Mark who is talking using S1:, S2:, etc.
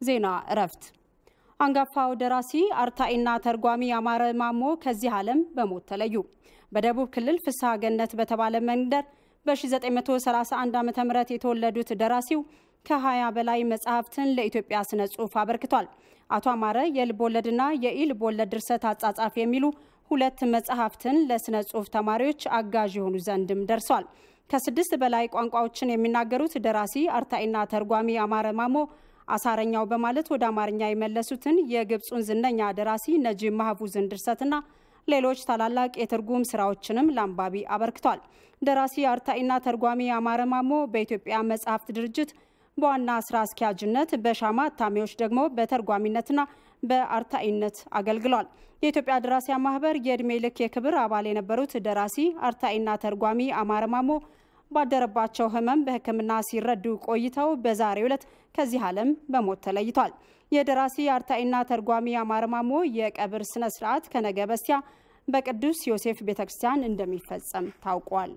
S1: ዜና እረፍት። አንጋፋው ደራሲ አርታኢና ተርጓሚ አማረ ማሞ ከዚህ ዓለም በሞት ተለዩ። በደቡብ ክልል ፍስሐ ገነት በተባለ መንደር በ1931 ዓ ም የተወለዱት ደራሲው ከ20 በላይ መጽሐፍትን ለኢትዮጵያ ስነ ጽሑፍ አበርክቷል። አቶ አማረ የልብ ወለድና የኢ-ልብ ወለድ ድርሰት አጻጻፍ የሚሉ ሁለት መጽሐፍትን ለስነ ጽሑፍ ተማሪዎች አጋዥ የሆኑ ዘንድም ደርሷል። ከስድስት በላይ ቋንቋዎችን የሚናገሩት ደራሲ አርታኢና ተርጓሚ አማረ ማሞ አሳረኛው በማለት ወደ አማርኛ የመለሱትን የግብፁን ዝነኛ ደራሲ ነጂብ ማህፉዝን ድርሰትና ሌሎች ታላላቅ የትርጉም ስራዎችንም ለአንባቢ አበርክቷል። ደራሲ አርታኢና ተርጓሚ አማረ ማሞ በኢትዮጵያ መጽሐፍት ድርጅት በዋና ስራ አስኪያጅነት፣ በሻማ አታሚዎች ደግሞ በተርጓሚነትና በአርታኢነት አገልግሏል። የኢትዮጵያ ደራሲያን ማህበር የዕድሜ ልክ የክብር አባል የነበሩት ደራሲ አርታኢና ተርጓሚ አማረ ማሞ ባደረባቸው ሕመም በሕክምና ሲረዱ ቆይተው በዛሬው ዕለት ከዚህ ዓለም በሞት ተለይቷል። የደራሲ አርታኢና ተርጓሚ አማረ ማሞ የቀብር ስነ ስርዓት ከነገ በስቲያ በቅዱስ ዮሴፍ ቤተክርስቲያን እንደሚፈጸም ታውቋል።